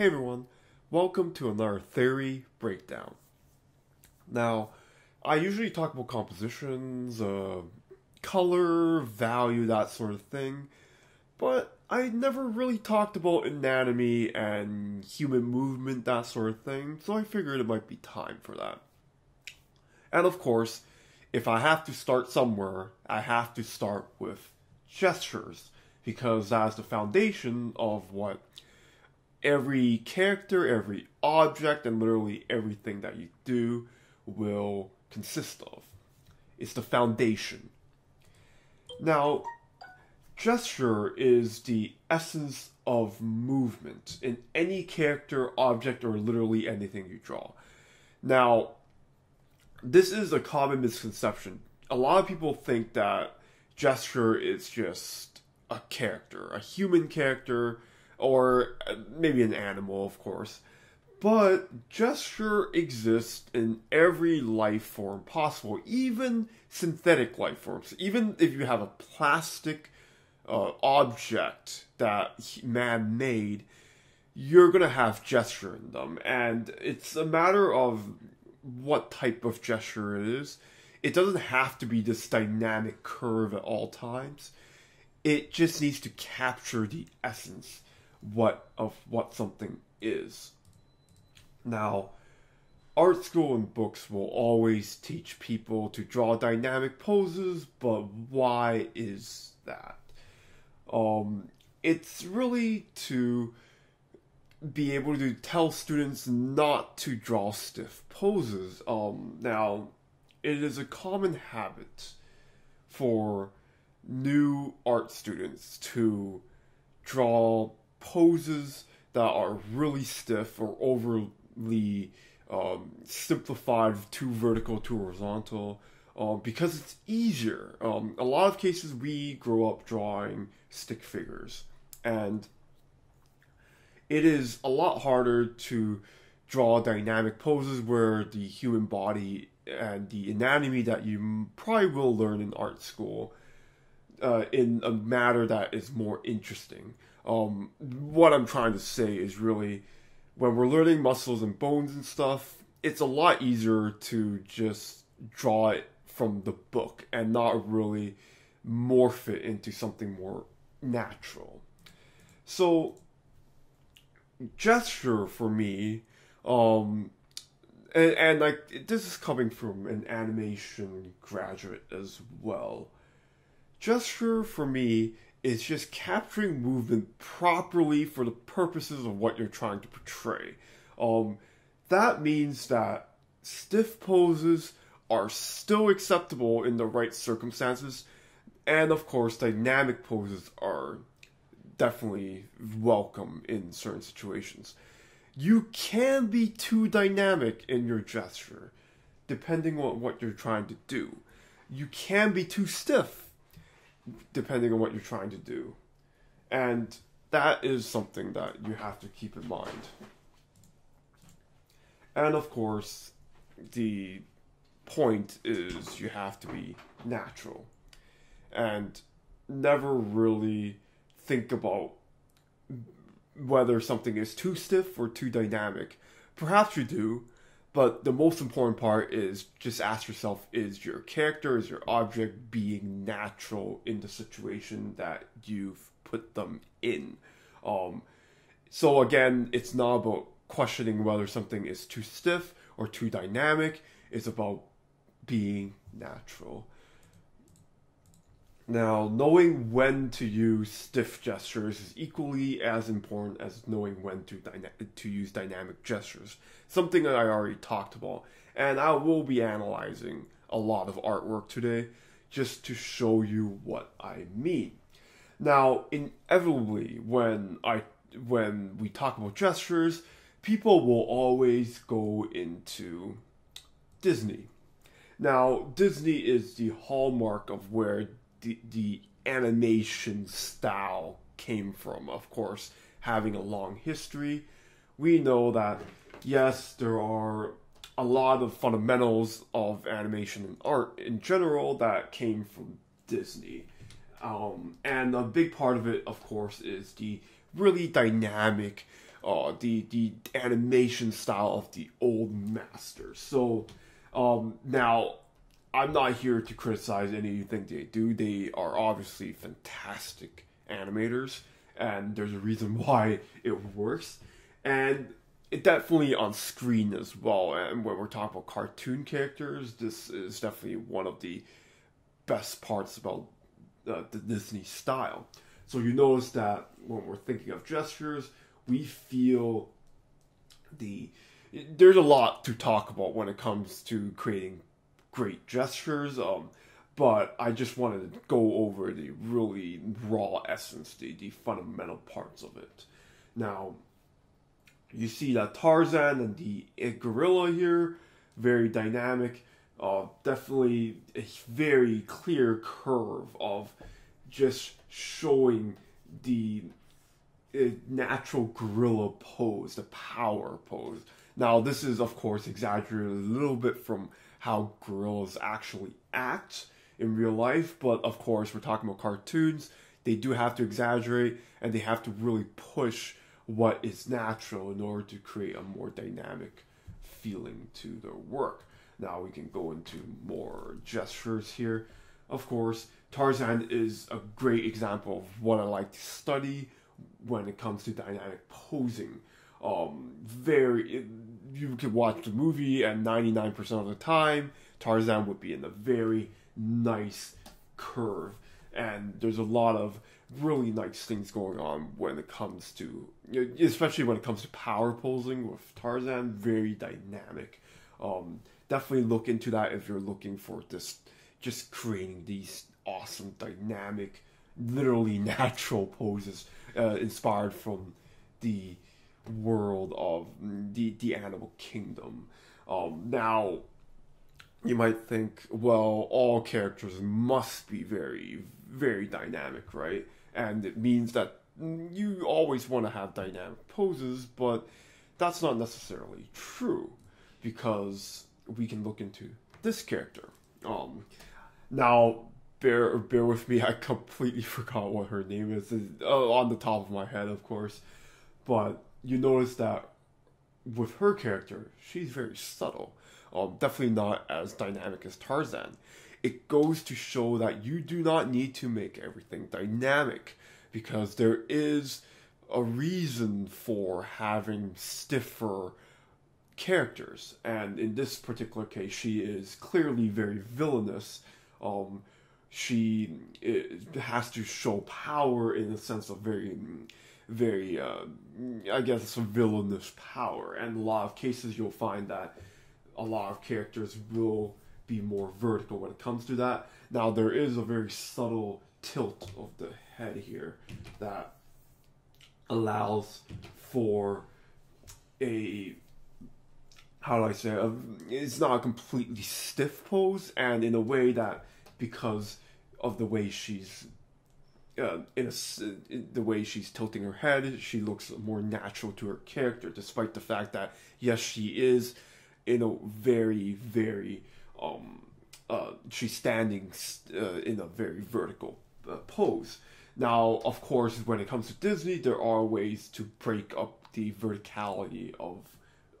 Hey everyone, welcome to another theory breakdown. Now, I usually talk about compositions, uh, color, value, that sort of thing, but I never really talked about anatomy and human movement, that sort of thing, so I figured it might be time for that. And of course, if I have to start somewhere, I have to start with gestures, because that's the foundation of what every character, every object, and literally everything that you do will consist of. It's the foundation. Now, gesture is the essence of movement in any character, object, or literally anything you draw. Now, this is a common misconception. A lot of people think that gesture is just a character, a human character, or maybe an animal, of course. But gesture exists in every life form possible, even synthetic life forms. Even if you have a plastic uh, object that man made, you're gonna have gesture in them, and it's a matter of what type of gesture it is. It doesn't have to be this dynamic curve at all times. It just needs to capture the essence what of what something is. Now, art school and books will always teach people to draw dynamic poses, but why is that? Um, it's really to be able to tell students not to draw stiff poses. Um, now, it is a common habit for new art students to draw poses that are really stiff or overly um, simplified, too vertical, too horizontal, um, because it's easier. Um, a lot of cases, we grow up drawing stick figures, and it is a lot harder to draw dynamic poses where the human body and the anatomy that you probably will learn in art school uh, in a matter that is more interesting. Um, what I'm trying to say is really when we're learning muscles and bones and stuff, it's a lot easier to just draw it from the book and not really morph it into something more natural. So, gesture for me, um, and, and like this is coming from an animation graduate as well. Gesture for me is just capturing movement properly for the purposes of what you're trying to portray. Um, that means that stiff poses are still acceptable in the right circumstances, and of course, dynamic poses are definitely welcome in certain situations. You can be too dynamic in your gesture, depending on what you're trying to do. You can be too stiff depending on what you're trying to do. And that is something that you have to keep in mind. And of course, the point is you have to be natural and never really think about whether something is too stiff or too dynamic. Perhaps you do, but the most important part is just ask yourself is your character, is your object being natural in the situation that you've put them in? Um, so again, it's not about questioning whether something is too stiff or too dynamic, it's about being natural. Now, knowing when to use stiff gestures is equally as important as knowing when to to use dynamic gestures. Something that I already talked about, and I will be analyzing a lot of artwork today just to show you what I mean. Now, inevitably, when I when we talk about gestures, people will always go into Disney. Now, Disney is the hallmark of where the, the animation style came from. Of course, having a long history, we know that yes, there are a lot of fundamentals of animation and art in general that came from Disney. Um, and a big part of it, of course, is the really dynamic uh, the the animation style of the old masters. So um, now I'm not here to criticize anything they do. They are obviously fantastic animators, and there's a reason why it works. And it definitely on screen as well. And when we're talking about cartoon characters, this is definitely one of the best parts about uh, the Disney style. So you notice that when we're thinking of gestures, we feel the there's a lot to talk about when it comes to creating great gestures. Um, but I just wanted to go over the really raw essence, the, the fundamental parts of it. Now, you see that Tarzan and the gorilla here, very dynamic. Uh, definitely a very clear curve of just showing the uh, natural gorilla pose, the power pose. Now, this is, of course, exaggerated a little bit from how gorillas actually act in real life, but of course, we're talking about cartoons. They do have to exaggerate and they have to really push what is natural in order to create a more dynamic feeling to their work. Now we can go into more gestures here. Of course, Tarzan is a great example of what I like to study when it comes to dynamic posing. Um, very, you could watch the movie, and 99% of the time, Tarzan would be in a very nice curve. And there's a lot of really nice things going on when it comes to, especially when it comes to power posing with Tarzan, very dynamic. Um, definitely look into that if you're looking for this, just creating these awesome, dynamic, literally natural poses uh, inspired from the world of the the animal kingdom. Um, now, you might think, well, all characters must be very, very dynamic, right? And it means that you always want to have dynamic poses, but that's not necessarily true because we can look into this character. Um, now, bear bear with me. I completely forgot what her name is. Uh, on the top of my head, of course, but you notice that with her character, she's very subtle. Um, definitely not as dynamic as Tarzan. It goes to show that you do not need to make everything dynamic because there is a reason for having stiffer characters. And in this particular case, she is clearly very villainous. Um, she has to show power in the sense of very, very, uh, I guess, villainous power. And a lot of cases, you'll find that a lot of characters will be more vertical when it comes to that. Now, there is a very subtle tilt of the head here that allows for a how do I say it? it's not a completely stiff pose, and in a way that because of the way she's uh, in a, in the way she's tilting her head, she looks more natural to her character, despite the fact that yes, she is in a very very um uh, she's standing uh, in a very vertical uh, pose. Now, of course, when it comes to Disney, there are ways to break up the verticality of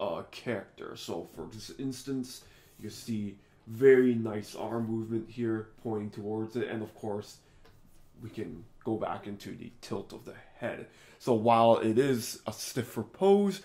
a character. So, for this instance, you see very nice arm movement here pointing towards it, and of course, we can go back into the tilt of the head. So, while it is a stiffer pose,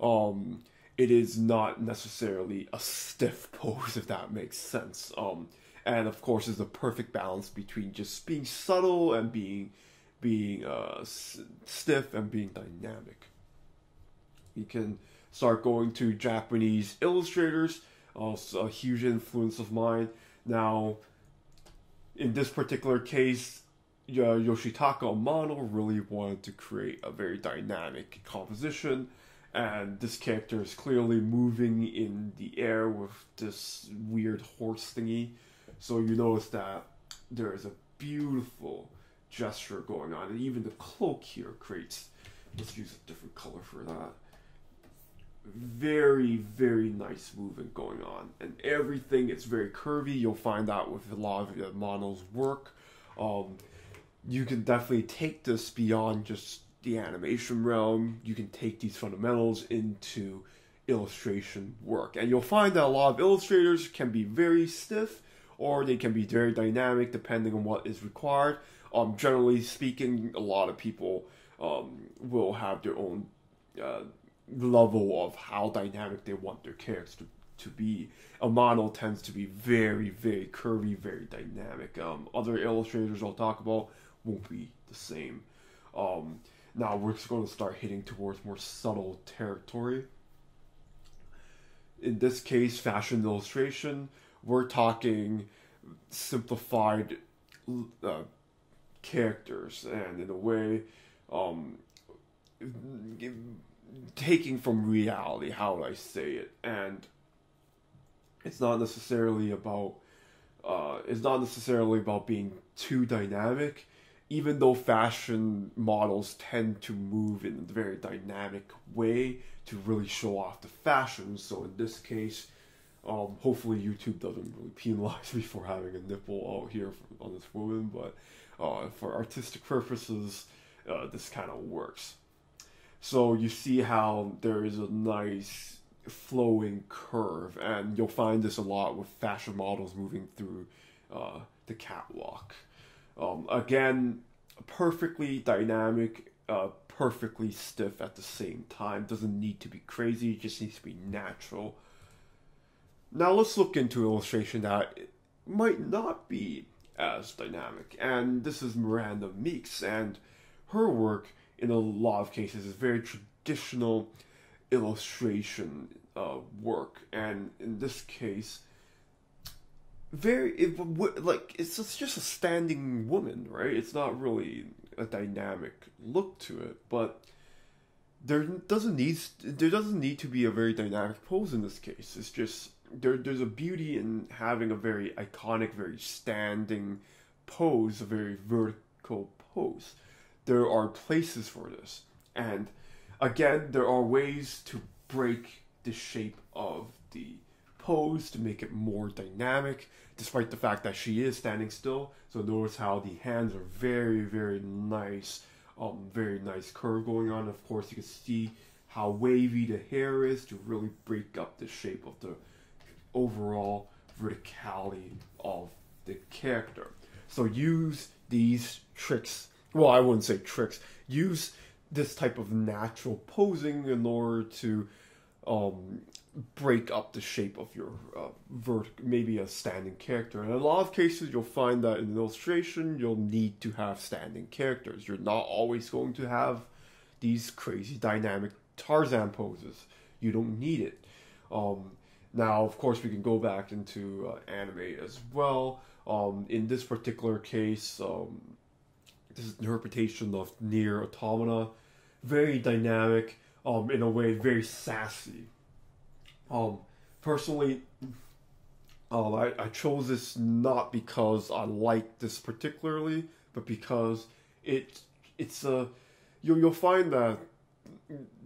um, it is not necessarily a stiff pose, if that makes sense. Um, and of course, it's a perfect balance between just being subtle and being being uh, stiff and being dynamic. You can start going to Japanese illustrators, also a huge influence of mine. Now, in this particular case, Yoshitaka Amano really wanted to create a very dynamic composition and this character is clearly moving in the air with this weird horse thingy. So you notice that there is a beautiful gesture going on, and even the cloak here creates. Let's use a different color for that. Very, very nice movement going on, and everything is very curvy. You'll find that with a lot of Amano's work. Um, you can definitely take this beyond just the animation realm, you can take these fundamentals into illustration work. And you'll find that a lot of illustrators can be very stiff or they can be very dynamic depending on what is required. Um, generally speaking, a lot of people um, will have their own uh, level of how dynamic they want their characters to, to be. Amano tends to be very, very curvy, very dynamic. Um, other illustrators I'll talk about won't be the same. Um, now we're just going to start hitting towards more subtle territory. In this case, fashion illustration, we're talking simplified uh, characters and in a way um, taking from reality how would i say it and it's not necessarily about uh, it's not necessarily about being too dynamic even though fashion models tend to move in a very dynamic way to really show off the fashion so in this case um, hopefully YouTube doesn't really penalize me for having a nipple out here for, on this woman, but uh, for artistic purposes, uh, this kind of works. So you see how there is a nice flowing curve, and you'll find this a lot with fashion models moving through uh, the catwalk. Um, again, perfectly dynamic, uh, perfectly stiff at the same time. Doesn't need to be crazy, it just needs to be natural now let's look into illustration that might not be as dynamic. And this is Miranda Meeks, and her work in a lot of cases is very traditional illustration uh, work. And in this case, very it, like it's just, just a standing woman, right? It's not really a dynamic look to it, but there doesn't need there doesn't need to be a very dynamic pose in this case. It's just there, there's a beauty in having a very iconic, very standing pose, a very vertical pose. There are places for this. And again, there are ways to break the shape of the pose to make it more dynamic, despite the fact that she is standing still. So notice how the hands are very, very nice, um, very nice curve going on. Of course, you can see how wavy the hair is to really break up the shape of the overall verticality of the character. So use these tricks. Well, I wouldn't say tricks. Use this type of natural posing in order to um, break up the shape of your uh, vert- maybe a standing character. And in a lot of cases, you'll find that in an illustration, you'll need to have standing characters. You're not always going to have these crazy dynamic Tarzan poses. You don't need it. Um, now, of course, we can go back into uh, anime as well. Um, in this particular case, um, this is interpretation of NieR Automata, very dynamic, um, in a way, very sassy. Um, personally, um, I, I chose this not because I like this particularly, but because it it's a you'll you'll find that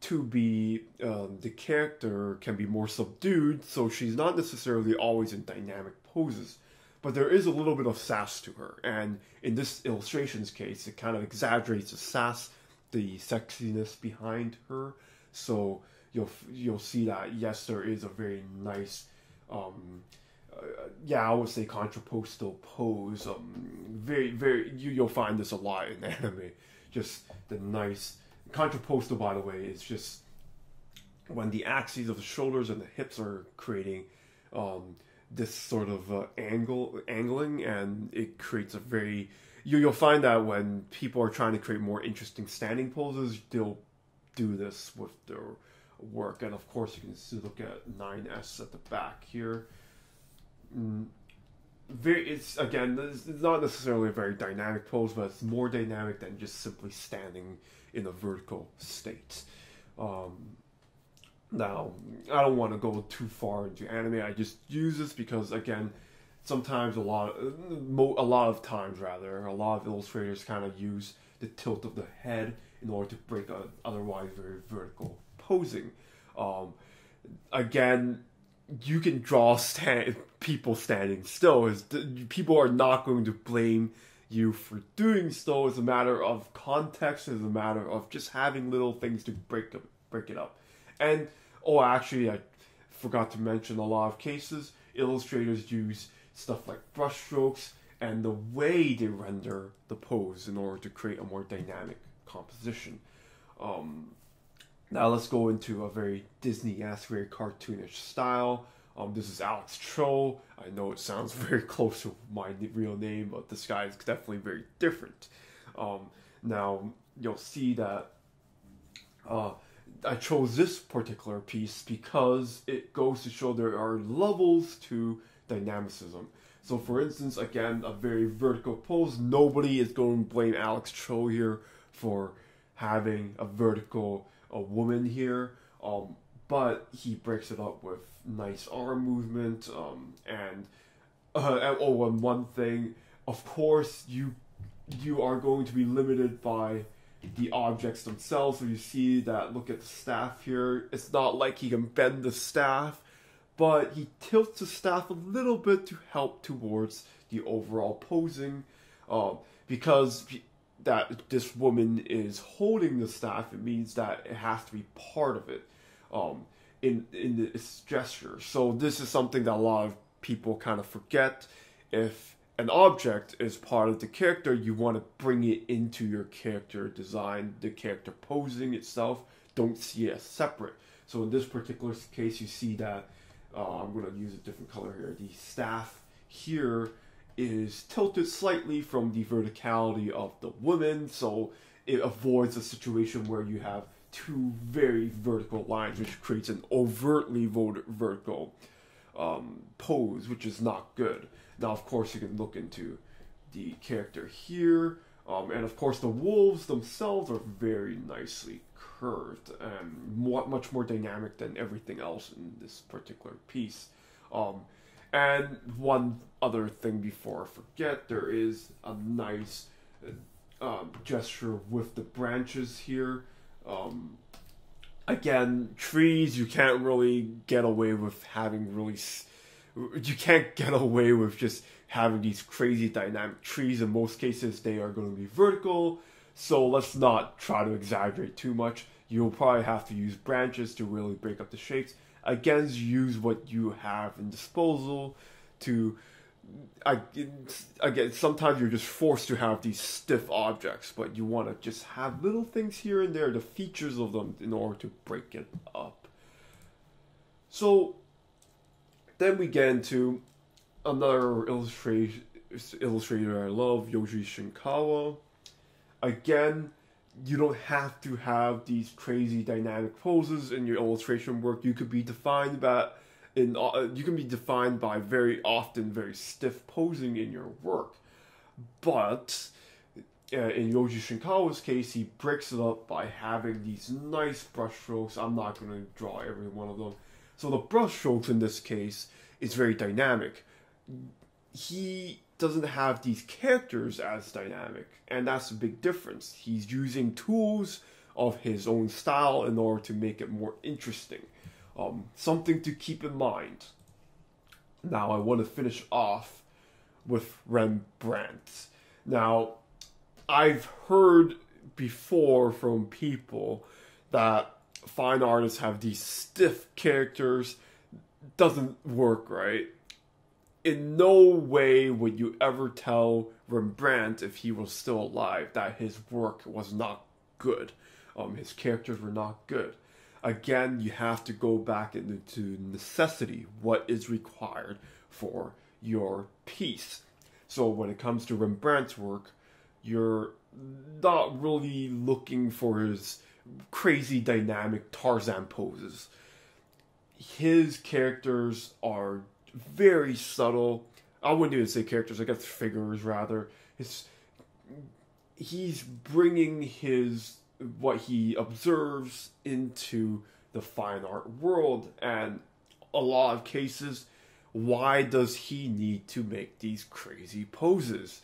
to be um, the character can be more subdued, so she's not necessarily always in dynamic poses, but there is a little bit of sass to her. And in this illustration's case, it kind of exaggerates the sass, the sexiness behind her. So you'll you'll see that yes, there is a very nice. Um, uh, yeah, I would say contrapposto pose. Um, very, very. You, you'll find this a lot in anime. Just the nice Contrapposto, by the way, is just when the axes of the shoulders and the hips are creating um, this sort of uh, angle, angling, and it creates a very. You, you'll find that when people are trying to create more interesting standing poses, they'll do this with their work. And of course, you can see, look at 9S at the back here. Mm, very, it's again, it's not necessarily a very dynamic pose, but it's more dynamic than just simply standing in a vertical state. Um, now, I don't want to go too far into anime. I just use this because, again, sometimes a lot, of, a lot of times rather, a lot of illustrators kind of use the tilt of the head in order to break a otherwise very vertical posing. Um, again, you can draw stand, people standing still. Is people are not going to blame you for doing so. It's a matter of context. It's a matter of just having little things to break up, break it up. And oh, actually, I forgot to mention a lot of cases. Illustrators use stuff like brushstrokes and the way they render the pose in order to create a more dynamic composition. Um, now let's go into a very Disney-esque, very cartoonish style. Um, this is Alex Cho. I know it sounds very close to my real name, but this guy is definitely very different. Um, now you'll see that uh, I chose this particular piece because it goes to show there are levels to dynamicism. So, for instance, again, a very vertical pose. Nobody is going to blame Alex Cho here for having a vertical a woman here. Um, but he breaks it up with nice arm movement. Um, and uh, and, oh, and one thing, of course, you you are going to be limited by the objects themselves. So you see that. Look at the staff here. It's not like he can bend the staff, but he tilts the staff a little bit to help towards the overall posing. Um, because that this woman is holding the staff, it means that it has to be part of it. Um, in in its gesture. So this is something that a lot of people kind of forget. If an object is part of the character, you want to bring it into your character design, the character posing itself. Don't see it as separate. So in this particular case, you see that uh, I'm going to use a different color here. The staff here is tilted slightly from the verticality of the woman, so it avoids a situation where you have two very vertical lines, which creates an overtly vertical um, pose, which is not good. Now, of course, you can look into the character here, um, and of course, the wolves themselves are very nicely curved and much more dynamic than everything else in this particular piece. Um, and one other thing before I forget, there is a nice uh, um, gesture with the branches here. Um, again, trees you can't really get away with having really. You can't get away with just having these crazy dynamic trees. In most cases, they are going to be vertical. So let's not try to exaggerate too much. You'll probably have to use branches to really break up the shapes. Again, use what you have in disposal to I again sometimes you're just forced to have these stiff objects, but you want to just have little things here and there, the features of them, in order to break it up. So then we get into another illustrator illustrator I love, Yoji Shinkawa. Again, you don't have to have these crazy dynamic poses in your illustration work. You could be defined by in uh, you can be defined by very often very stiff posing in your work, but uh, in Yoji Shinkawa's case, he breaks it up by having these nice brushstrokes. I'm not going to draw every one of them. So the brushstrokes in this case is very dynamic. He doesn't have these characters as dynamic, and that's a big difference. He's using tools of his own style in order to make it more interesting. Um, something to keep in mind. Now, I want to finish off with Rembrandt. Now, I've heard before from people that fine artists have these stiff characters. Doesn't work, right? In no way would you ever tell Rembrandt, if he was still alive, that his work was not good. Um, his characters were not good again, you have to go back into necessity, what is required for your piece. So when it comes to Rembrandt's work, you're not really looking for his crazy dynamic Tarzan poses. His characters are very subtle. I wouldn't even say characters, I guess figures rather. His, he's bringing his what he observes into the fine art world and a lot of cases why does he need to make these crazy poses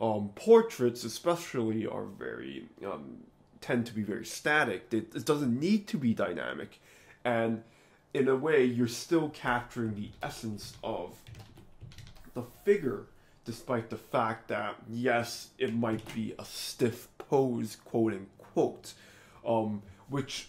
um, portraits especially are very um, tend to be very static it, it doesn't need to be dynamic and in a way you're still capturing the essence of the figure despite the fact that yes, it might be a stiff pose, quote unquote. Um, which,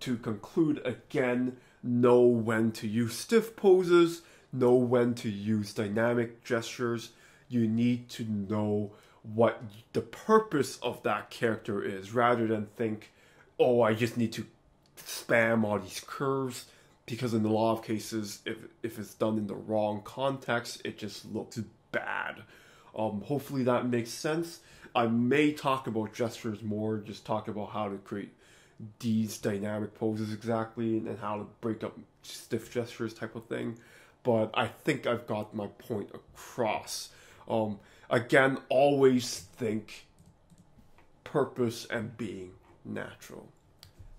to conclude again, know when to use stiff poses, know when to use dynamic gestures. You need to know what the purpose of that character is rather than think, oh, I just need to spam all these curves because in a lot of cases, if if it's done in the wrong context, it just looks bad. Um, hopefully that makes sense. I may talk about gestures more, just talk about how to create these dynamic poses exactly and how to break up stiff gestures type of thing. But I think I've got my point across. Um, again, always think purpose and being natural.